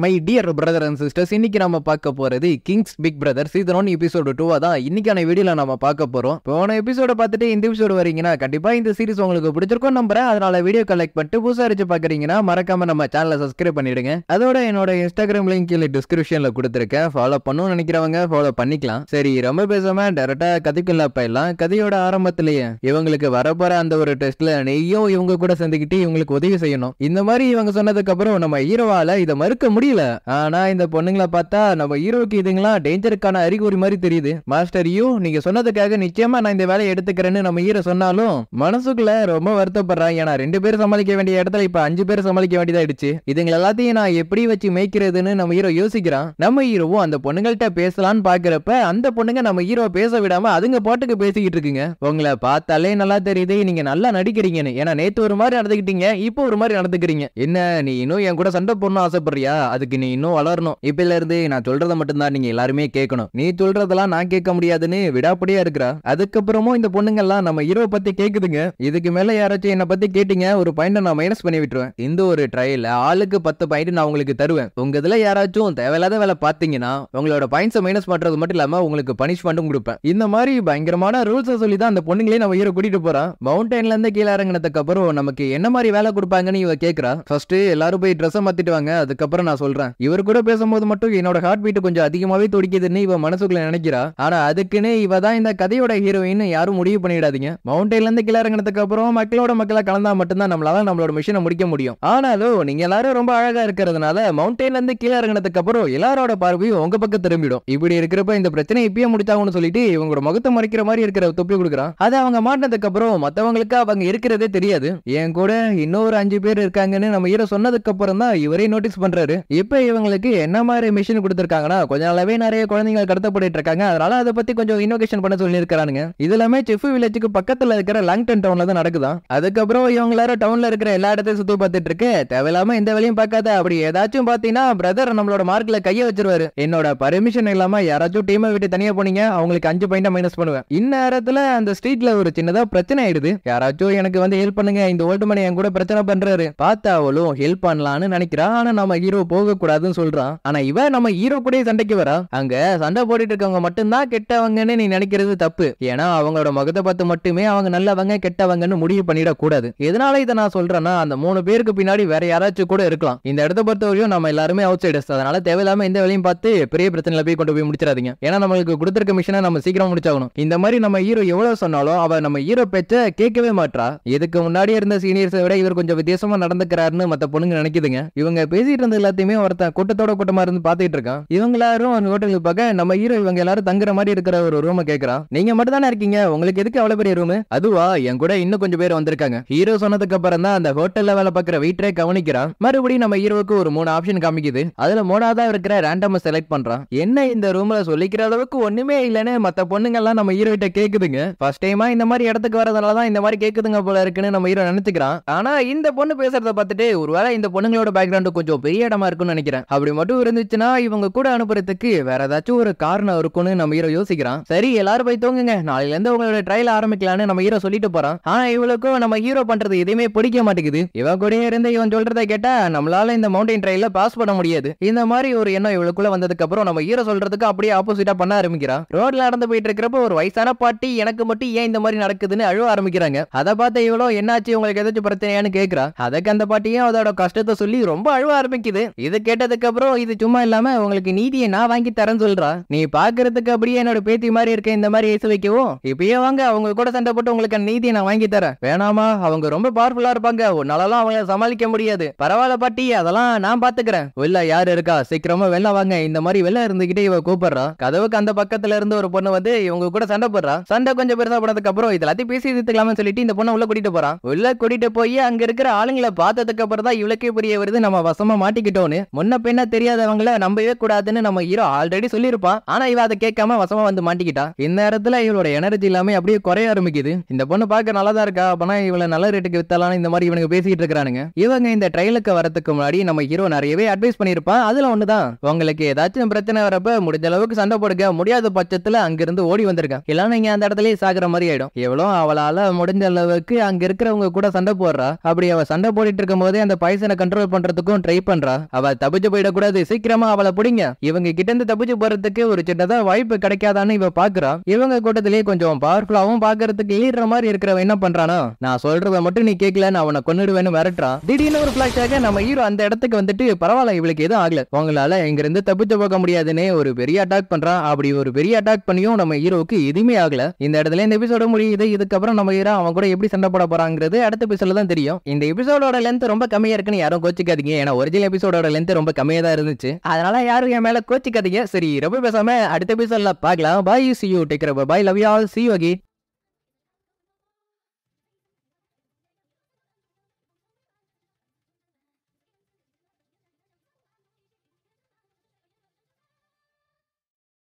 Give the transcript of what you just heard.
My dear brother and sisters இன்னைக்கு நம்ம பார்க்க போறது kings big brother season one episode டூவா தான். இன்னைக்கான வீடியோல நம்ம பார்க்க போறோம். போன எபிசோட பார்த்துட்டு இந்த எபிசோடு வரீங்கன்னா கண்டிப்பா இந்த சீரிஸ் உங்களுக்கு பிடிச்சிருக்கும் நம்புறேன். அதனால வீடியோ கலெக்ட் பண்ணிட்டு புதுசா அடிச்சு பாக்குறீங்கன்னா மறக்காம நம்ம சேனலை சப்ஸ்கிரைப் பண்ணிடுங்க. அதோட என்னோட இன்ஸ்டாகிராம் லிங்க் கீழே டிஸ்கிரிப்ஷன்ல கொடுத்துருக்கேன். ஃபாலோ பண்ணணும்னு நினைக்கிறவங்க ஃபாலோ பண்ணிக்கலாம். சரி ரொம்ப பேசாம டேரக்டா கதைக்குள்ள போயிடலாம். கதையோட ஆரம்பத்திலேயே இவங்களுக்கு வரப்போற அந்த ஒரு டெஸ்ட்ல நெய்யும் இவங்க கூட சேர்ந்துக்கிட்டு இவங்களுக்கு உதவி செய்யணும். இந்த மாதிரி இவங்க சொன்னதுக்கு அப்புறம் நம்ம ஹீரோவால இதை மறுக்க முடியல. ஆனா இந்த பொண்ணுங்களை பார்த்தா நம்ம ஹீரோக்கு இதுங்களா டேஞ்சருக்கான அறிகுறி மாதிரி தெரியுது. மாஸ்டர் யூ நீங்க சொன்னதுக்காக நிச்சயமா நான் இந்த வேலையை எடுத்துக்கிறேன்னு நம்ம ஹீரோ சொன்னாலும் மனசுக்குள்ள ரொம்ப வருத்தப்படுறான் ஏன்னா ரெண்டு பேரும் சமாளிக்க வேண்டிய இடத்துல இப்ப அஞ்சு பேர் சமாளிக்க வேண்டியதாயிடுச்சு. இதுங்க எல்லாத்தையும் நான் எப்படி வச்சு மேய்க்கிறதுன்னு நம்ம ஹீரோ யோசிக்கிறான். நம்ம ஹீரோவும் அந்த பொண்ணுங்கள்ட்ட பேசலான்னு பாக்குறப்ப அந்த பொண்ணுங்க நம்ம ஹீரோ பேச விடாம அதுங்க பாட்டுக்கு பேசிக்கிட்டு இருக்குங்க. உங்களை பார்த்தாலே நல்லா தெரியுது. நீங்க நல்லா நடிக்கிறீங்கன்னு. ஏன்னா நேத்து ஒரு மாதிரி நடந்துக்கிட்டீங்க இப்போ ஒரு மாதிரி நடந்துக்கிறீங்க. என்ன நீ இன்னும் என் கூட சண்டை போடணும் ஆசைப்படுறியா? அதுக்கு நீ இன்னும் வளரணும். இப்பல இருந்து நான் சொல்றதை மட்டும்தான் நீங்க எல்லாருமே கேட்கணும். நீ சொல்றதெல்லாம் நான் கேட்க முடியாதுன்னு விடாப்படியா இருக்கிறா? அதுக்கப்புறமும் இந்த பொண்ணுங்கெல்லாம் நம்ம ஹீரோ பத்தி கேக்குதுங்க. இதுக்கு மேல யாராச்சும் என்ன பத்தி கேட்டீங்க ஒரு பாயிண்ட் நான் மைனஸ் பண்ணி விட்டுருவேன். இந்த ஒரு ட்ரையல் ஆளுக்கு பத்து பாயிண்ட் நான் உங்களுக்கு தருவேன். உங்க இதுல யாராச்சும் தேவையில்லாத வேலை பாத்தீங்கன்னா உங்களோட பாயிண்ட்ஸை மைனஸ் பண்றது மட்டும் இல்லாம உங்களுக்கு பனிஷ்மெண்ட்டும் கொடுப்பேன். இந்த மாதிரி பயங்கரமான ரூல்ஸை சொல்லி தான் அந்த பொண்ணுங்களே நம்ம ஹீரோ கூட்டிட்டு போறான். மவுண்டன்ல இருந்து கீழே இறங்கினதுக்கு அப்புறம் நமக்கு என்ன மாதிரி வேலை கொடுப்பாங்கன்னு இவ கேக்குறா. ஃபர்ஸ்ட் எல்லாரும் போய் ட்ரெஸ்ஸை மாத்திட்டு வாங்க. அதுக்கப்புறம் நான் சொல்றேன். இவர் கூட பேசும்போது மட்டும் என்னோட ஹார்ட் பீட் கொஞ்சம் அதிகமாவே துடிக்குதுன்னு இவ மனசுக்குள்ள நினைக்கிறா. ஆனா அதுக்குன்னு இவ தான் இந்த கதையோட ஹீரோயின் யாரும் முடிவு பண்ணிடாதீங்க. மவுண்டன்ல இருந்து கீழே இறங்கினதுக்கு அப்புறம் மக்களோட மக்களை கலந்தா மட்டும்தான் நம்மளால நம்மளோட மிஷினை முடிக்க முடியும். ஆனாலும் நீங்க எல்லாரும் ரொம்ப அழகா இருக்கிறதுனால மவுண்டன்ல இருந்து கீழே இறங்கினதுக்கு அப்புறம் எல்லாரோட பார்வையும் உங்க பக்கம் திரும்பிடும். இப்படி இருக்கிறப்ப இந்த பிரச்சனை இப்பயே முடிச்சாகணும்னு சொல்லிட்டு இவங்களோட முகத்தை மறைக்கிற மாதிரி இருக்கிற தொப்பி கொடுக்குறான். அதை அவங்க மாட்டினதுக்கு அப்புறம் மத்தவங்களுக்கு அவங்க இருக்கிறதே தெரியாது. என் கூட இன்னொரு அஞ்சு பேர் இருக்காங்கன்னு நம்ம ஹீரோ சொன்னதுக்கு அப்புறம் தான் இவரே நோட்டீஸ் பண்றாரு. இப்போ இவங்களுக்கு என்ன மாதிரி மிஷின் கொடுத்துருக்காங்கன்னா கொஞ்ச நாளாவே நிறைய குழந்தைங்க கடத்தப்பட்டு இருக்காங்க. அதனால அதை பத்தி கொஞ்சம் இன்னோகேஷன் பண்ண சொல்லி இருக்கானுங்க இது எல்லாமே செஃப் வில்லேஜுக்கு பக்கத்தில் இருக்கிற லாங்டன் டவுன்ல தான் நடக்குதான் அதுக்கப்புறம் இவங்க எல்லாரும் டவுன்ல இருக்கிற எல்லா இடத்தையும் சுத்தி பார்த்துட்டு இருக்கு. தேவையில்லாம எந்த வேலையும் பார்க்காத. அப்படி ஏதாச்சும் பாத்தீங்கன்னா பிரதர் நம்மளோட மார்க்ல கைய வச்சிருவாரு. என்னோட பர்மிஷன் இல்லாம யாராச்சும் டீமை விட்டு தனியா போனீங்க அவங்களுக்கு அஞ்சு பாயிண்ட் மைனஸ் பண்ணுவேன். இந்நேரத்துல அந்த ஸ்ட்ரீட்ல ஒரு சின்னதா பிரச்சனை ஆயிடுது. யாராச்சும் எனக்கு வந்து ஹெல்ப் பண்ணுங்க இந்த ஓல்டு மணி என் கூட பிரச்சனை பண்றாரு. பார்த்தா அவளும் ஹெல்ப் பண்ணலாம்னு நினைக்கிறா. ஆனா நம்ம ஹீரோ போக கூடாதுன்னு சொல்றான். ஆனா இவ நம்ம ஹீரோ கூட சண்டைக்கு வரா. அங்க சண்டை போட்டுட்டு இருக்கவங்க மட்டும்தான் கெட்டவங்கன்னு நீ நினைக்கிறது தப்பு. ஏன்னா அவங்களோட முகத்தை பார்த்து மட்டுமே அவங்க நல்லவங்க கெட்டவங்கன்னு முடிவு பண்ணிட கூடாது எதனால இதை நான் சொல்றேன்னா அந்த மூணு பேருக்கு பின்னாடி வேற யாராச்சும் கூட இருக்கலாம். இந்த இடத்த பொறுத்தவரையும் நம்ம எல்லாருமே அவுட் சைடர்ஸ் அதனால தேவையில்லாம எந்த வேலையும் பார்த்து பெரிய பிரச்சனையில போய் கொண்டு போய் முடிச்சிடாதீங்க. ஏன்னா நம்மளுக்கு கொடுத்திருக்க மிஷனை நம்ம சீக்கிரம் முடிச்சாகணும். இந்த மாதிரி நம்ம ஹீரோ எவ்வளவு சொன்னாலும் அவ நம்ம ஹீரோ பேச்ச கேட்கவே மாட்றா. இதுக்கு முன்னாடி இருந்த சீனியர்ஸை விட இவர் கொஞ்சம் வித்தியாசமா நடந்துக்கிறாருன்னு மத்த பொண்ணுங்க நினைக்குதுங்க. இவங்க பேசிட்டு இருந்த எல்லாத்தையுமே ஒருத்தன் கூட்டத்தோட கூட்டமா இருந்து பாத்துட்டு இருக்கான். இவங்க எல்லாரும் அந்த ஹோட்டலுக்கு பார்க்க நம்ம ஹீரோ இவங்க எல்லாரும் தங்குற மாதிரி இருக்கிற ஒரு ரூமை கேக்குறான். நீங்க மட்டும் தானே இருக்கீங்க? உங்களுக்கு எதுக்கு அவ்வளவு பெரிய ரூம் அதுவா? என் கூட இன்னும் கொஞ்சம் பேர் வந்திருக்காங்க. ஹீரோ சொன்னதுக்கு அப்புறம் தான் அந்த ஹோட்டல்ல வேலை பார்க்குற வெயிட்டரே கவனிக்கிறான். மறுபடியும் நம்ம ஹீரோவுக்கு ஒரு மூணு ஆப்ஷன் காமிக்குது. அதுல மூணாவதா இருக்கிற ரேண்டம் செலக்ட் பண்றான். என்ன இந்த ரூம்ல சொல்லிக்கிற அளவுக்கு ஒண்ணுமே இல்லைன்னு மத்த பொண்ணுங்க எல்லாம் நம்ம ஹீரோ கிட்ட கேக்குதுங்க. ஃபர்ஸ்ட் டைமா இந்த மாதிரி இடத்துக்கு வரதுனால தான் இந்த மாதிரி கேக்குதுங்க போல இருக்குன்னு நம்ம ஹீரோ நினைச்சுக்கிறான். ஆனா இந்த பொண்ணு பேசுறத பார்த்துட்டு ஒருவேளை இந்த பொண்ணுங்களோட பேக்ரவுண்ட் கொஞ்சம் பெரிய இடமா இருக்கும்னு நினைக்கிறேன். அப்படி மட்டும் இருந்துச்சுன்னா இவங்க கூட அனுப்புறதுக்கு வேற ஏதாச்சும் ஒரு காரணம் இருக்கும்னு நம்ம ஹீரோ யோசிக்கிறான். சரி எல்லாரும் போய் தூங்குங்க. நாளையில இருந்து உங்களோட ட்ரையல் ஆரம்பிக்கலாம்னு நம்ம ஹீரோ சொல்லிட்டு போறான். ஆனா இவளுக்கும் நம்ம ஹீரோ பண்றது எதுவுமே பிடிக்க மாட்டேங்குது. இவன் கூட இருந்து இவன் சொல்றதை கேட்டா நம்மளால இந்த மவுண்டைன் ட்ரையல பாஸ் பண்ண முடியாது. இந்த மாதிரி ஒரு எண்ணம் இவளுக்குள்ள வந்ததுக்கு அப்புறம் நம்ம ஹீரோ சொல்றதுக்கு அப்படியே ஆப்போசிட்டா பண்ண ஆரம்பிக்கிறான் ரோட்ல நடந்து போயிட்டு இருக்கிறப்ப ஒரு வயசான பாட்டி எனக்கு மட்டும் ஏன் இந்த மாதிரி நடக்குதுன்னு அழுவ ஆரம்பிக்கிறாங்க. அதை பார்த்த இவ்வளோ என்னாச்சு? உங்களுக்கு ஏதாச்சும் பிரச்சனையான்னு கேக்குறா? அதுக்கு அந்த பாட்டியும் அதோட கஷ்டத்தை சொல்லி ரொம்ப அழுவ ஆரம்பிக்குது. இது கேட்டதுக்கு அப்புறம் இது சும்மா இல்லாம உங்களுக்கு நீதியை நான் வாங்கி தரேன்னு சொல்றா. நீ பாக்குறதுக்கு அப்படியே என்னோட பேத்தி மாதிரி இருக்க இந்த மாதிரி ஏசு வைக்கவும். இப்பயே வாங்க அவங்க கூட சண்டை போட்டு உங்களுக்கு அந்த நீதியை நான் வாங்கி தரேன். வேணாமா? அவங்க ரொம்ப பவர்ஃபுல்லா இருப்பாங்க. உன்னாலலாம் அவங்கள சமாளிக்க முடியாது. பரவாயில்ல பாட்டி அதெல்லாம் நான் பாத்துக்கிறேன். வெளில யாரு இருக்கா? சீக்கிரமா வெளில வாங்க. இந்த மாதிரி வெளில இருந்துகிட்டே இவ கூப்பிடுறா. கதவுக்கு அந்த பக்கத்துல இருந்து ஒரு பொண்ணு வந்து இவங்க கூட சண்டை போடுறா. சண்டை கொஞ்சம் பெருசா போனதுக்கு அப்புறம் இது எல்லாத்தையும் பேசி தீர்த்துக்கலாம்னு சொல்லிட்டு இந்த பொண்ணை உள்ள கூட்டிட்டு போறான். உள்ள கூட்டிட்டு போய் அங்க இருக்கிற ஆளுங்களை பார்த்ததுக்கு அப்புறம் தான் இவளுக்கே புரிய வருது. நம்ம வசமா மாட்டிக்கிட்டோன்னு முன்ன பின்ன தெரியாதவங்கள நம்பவே கூடாதுன்னு நம்ம ஹீரோ ஆல்ரெடி சொல்லியிருப்பான். ஆனா இவ அதை கேட்காம வசமா வந்து மாட்டிக்கிட்டா. இந்த நேரத்துல இவளோட எனர்ஜி எல்லாமே அப்படியே குறைய ஆரம்பிக்குது. இந்த பொண்ணு பார்க்க நல்லா தான் இருக்கா? அப்பனா இவளை நல்ல ரேட்டுக்கு வித்தலாம் இந்த மாதிரி இவனுக்கு பேசிட்டு இருக்கானுங்க இவங்க இந்த ட்ரையலுக்கு வரதுக்கு முன்னாடி நம்ம ஹீரோ நிறையவே அட்வைஸ் பண்ணியிருப்பான். அதுல ஒண்ணுதான். உங்களுக்கு ஏதாச்சும் பிரச்சனை வரப்ப முடிஞ்ச அளவுக்கு சண்டை போடுங்க. முடியாத பட்சத்துல அங்கிருந்து ஓடி வந்திருக்கேன் இல்லைன்னா நீங்க அந்த இடத்துலயே சாகுற மாதிரி ஆயிடும். எவ்வளோ அவளால முடிஞ்ச அளவுக்கு அங்க இருக்கிறவங்க கூட சண்டை போடுறா. அப்படி அவ சண்டை போட்டுட்டு இருக்கும் போதே அந்த பாய்சனை கண்ட்ரோல் பண்றதுக்கும் ட்ரை பண்றா. அவ அவ தப்பிச்சு போயிடக்கூடாது. சீக்கிரமா அவளை பிடிங்க. இவங்க கிட்ட இருந்து தப்பிச்சு போறதுக்கு ஒரு சின்னதா வாய்ப்பு கிடைக்காதான்னு இவ பாக்குறா. இவங்க கூட்டத்திலேயே கொஞ்சம் பவர்ஃபுல்லாவும் பாக்குறதுக்கு ஈடுற மாதிரி இருக்கிறவன் என்ன பண்றானா? நான் சொல்றத மட்டும் நீ கேட்கல நான் அவனை கொன்னுடுவேன்னு மிரட்டுறான். திடீர்னு ஒரு பிளாஷாக நம்ம ஹீரோ அந்த இடத்துக்கு வந்துட்டு பரவாயில்ல இவளுக்கு எதுவும் ஆகல. உங்களால இங்க இருந்து தப்பிச்சு போக முடியாதுன்னு ஒரு பெரிய அட்டாக் பண்றான். அப்படி ஒரு பெரிய அட்டாக் பண்ணியும் நம்ம ஹீரோவுக்கு எதுவுமே ஆகல. இந்த இடத்துல இந்த எபிசோட முடியுது. இதுக்கப்புறம் நம்ம ஹீரோ அவன் கூட எப்படி சண்டை போட போறாங்கிறது அடுத்த எபிசோட தான் தெரியும். இந்த எபிசோடோட லென்த் ரொம்ப கம்மியா இருக்குன்னு யாரும் கோச்சிக்காதீங்க. ஏன்னா ஒரிஜினல் எபிசோடோட லென்த் ரொம்ப கம்மியா தான் இருந்துச்சு. அதனால யாரும் என் மேலே கோச்சிக்காதீங்க. சரி ரொம்ப பேசாம அடுத்த எபிசோட்ல பார்க்கலாம். Bye see you take bye love you all see you